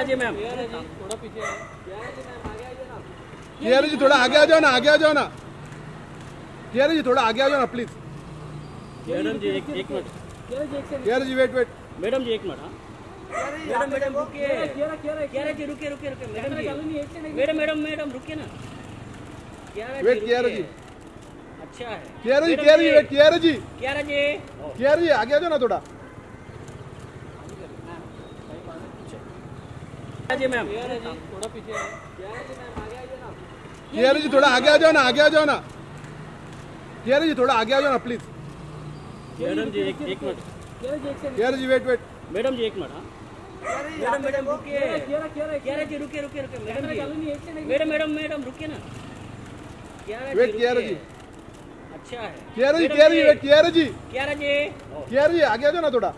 जी ma'am. थोड़ा पीछे जी थोड़ा आगे आ जाओ ना आगे आ जाओ ना। केयर जी थोड़ा आगे आ जाओ ना प्लीज़ मैडम जी एक एक minute. Kiara ji wait wait madam ji एक मिनट हाँ। मैडम मैडम रुकिए। क्यारा जी रुकिए रुकिए रुकिए। Madam ji madam madam madam रुकिए ना। वेट कियारा। जी। अच्छा है। Kiara ji madam Kiara ji wait Kiara ji. क्यारा जी। केयर जी आगे आ जाओ ना थोड़ा। जी मैम थोड़ा पीछे जी थोड़ा आगे आ जाओ ना आगे आ जाओ ना. केयर जी थोड़ा आगे आ जाओ ना प्लीज़ मैडम जी एक एक minute. Kiara ji wait wait madam ji एक मिनट हाँ. मैडम मैडम रुकिए. क्यारा जी रुकिए रुकिए रुकिए. Madam ji. Madam madam madam रुकिए ना. क्यारा जी वेट कियारा जी अच्छा है. Kiara ji madam Kiara ji wait Kiara ji. क्यारा जी. केयर जी आगे आ जाओ ना थोड़ा.